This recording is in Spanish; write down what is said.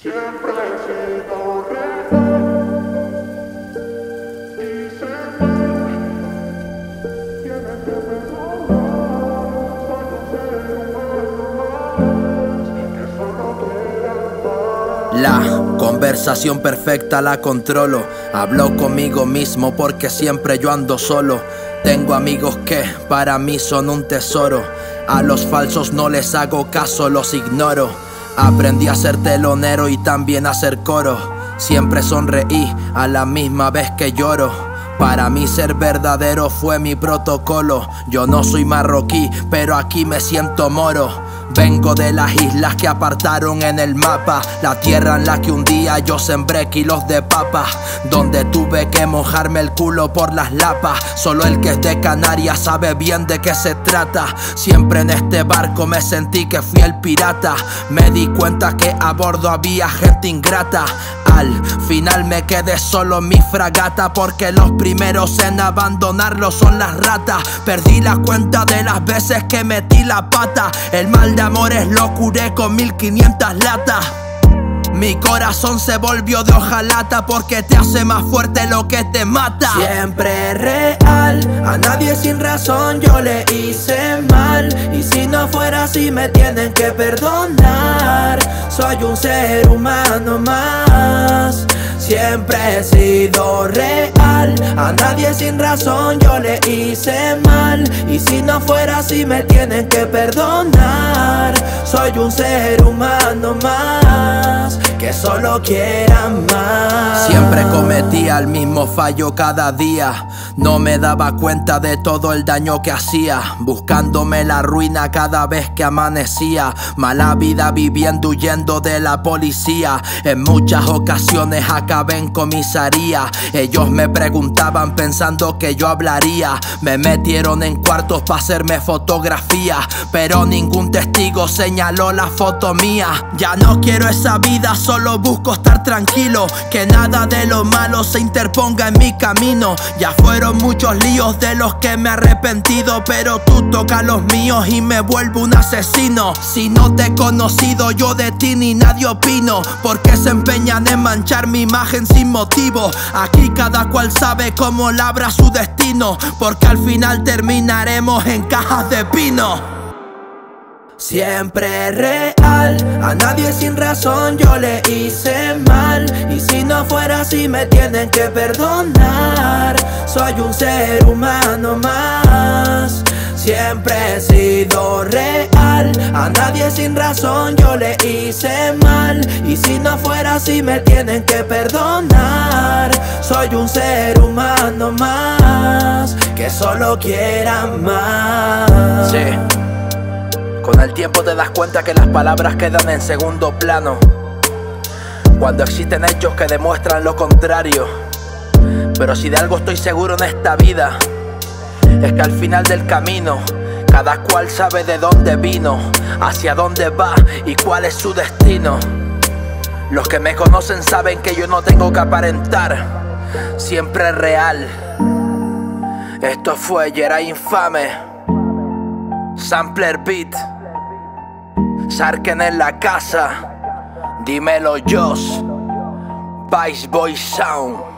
La conversación perfecta la controlo. Hablo conmigo mismo porque siempre yo ando solo. Tengo amigos que para mí son un tesoro. A los falsos no les hago caso, los ignoro. Aprendí a ser telonero y también a hacer coro. Siempre sonreí a la misma vez que lloro. Para mí ser verdadero fue mi protocolo. Yo no soy marroquí, pero aquí me siento moro. Vengo de las islas que apartaron en el mapa, la tierra en la que un día yo sembré kilos de papa, donde tuve que mojarme el culo por las lapas. Solo el que es de Canarias sabe bien de qué se trata. Siempre en este barco me sentí que fui el pirata. Me di cuenta que a bordo había gente ingrata. Al final me quedé solo en mi fragata porque los primeros en abandonarlo son las ratas. Perdí la cuenta de las veces que metí la pata. El mal de amores lo curé con 1500 latas. Mi corazón se volvió de hojalata porque te hace más fuerte lo que te mata. Siempre real, a nadie sin razón yo le hice Y si me tienen que perdonar. Soy un ser humano más. Siempre he sido real, a nadie sin razón yo le hice mal. Y si no fuera así me tienen que perdonar. Soy un ser humano más que solo quiera más. Siempre cometía el mismo fallo cada día. No me daba cuenta de todo el daño que hacía. Buscándome la ruina cada vez que amanecía. Mala vida viviendo huyendo de la policía. En muchas ocasiones acabé en comisaría. Ellos me preguntaban pensando que yo hablaría. Me metieron en cuartos para hacerme fotografía. Pero ningún testigo señaló la foto mía. Ya no quiero esa vida, solo busco estar tranquilo. Que nada de lo malo se interponga en mi camino. Ya fueron muchos líos de los que me he arrepentido. Pero tú tocas los míos y me vuelvo un asesino. Si no te he conocido, yo de ti ni nadie opino. Porque se empeñan en manchar mi imagen sin motivo. Aquí cada cual sabe cómo labra su destino. Porque al final terminaremos en cajas de pino. Siempre real, a nadie sin razón yo le hice mal. Y si no fuera así me tienen que perdonar. Soy un ser humano más. Siempre he sido real, a nadie sin razón yo le hice mal. Y si no fuera así me tienen que perdonar. Soy un ser humano más que solo quiera más. Sí. Con el tiempo te das cuenta que las palabras quedan en segundo plano. Cuando existen hechos que demuestran lo contrario. Pero si de algo estoy seguro en esta vida, es que al final del camino, cada cual sabe de dónde vino, hacia dónde va y cuál es su destino. Los que me conocen saben que yo no tengo que aparentar, siempre real. Esto fue Yera Infame, Sampler Beat. Sarken en la casa, dímelo Joss, Vice Boy Sound.